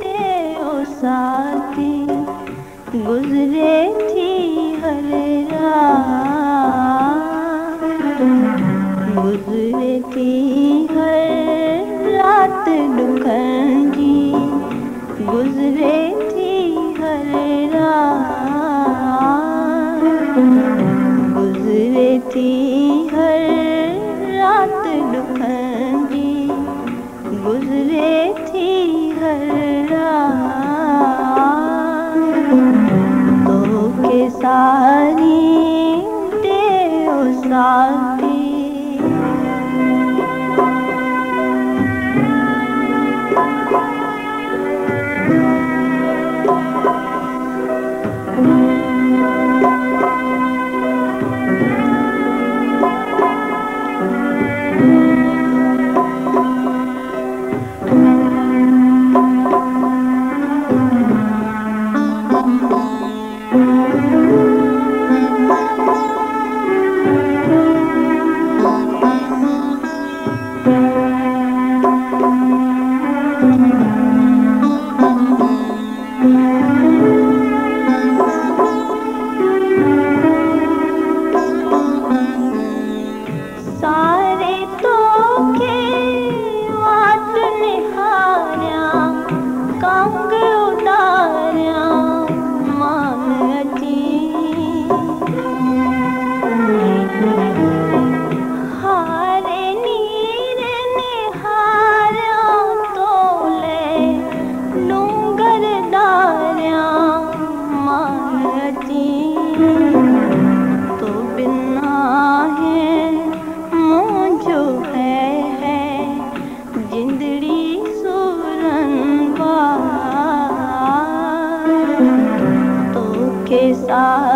کے ساری ساتھی گزرے تھی ہر گزرے تھی ہر رات جی گزرے さい。quizás.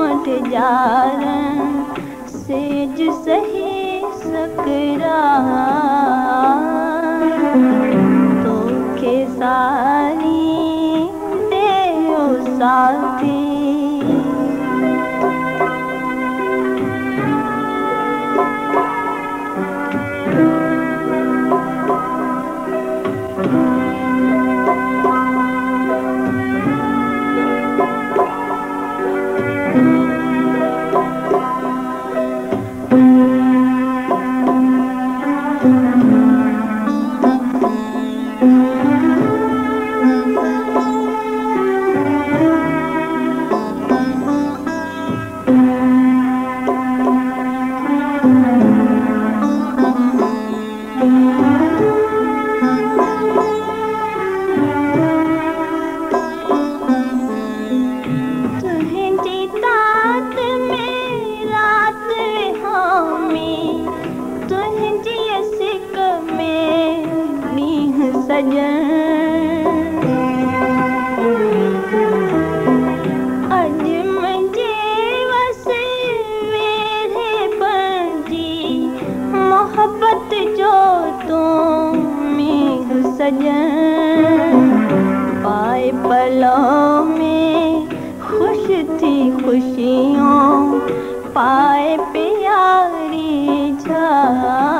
مٹ جارن سیج سہی سکرا تو کے ساری دیو ساتھی محبت جو پائے پلوں میں خوش تھی خوشیوں پائے پیاری تو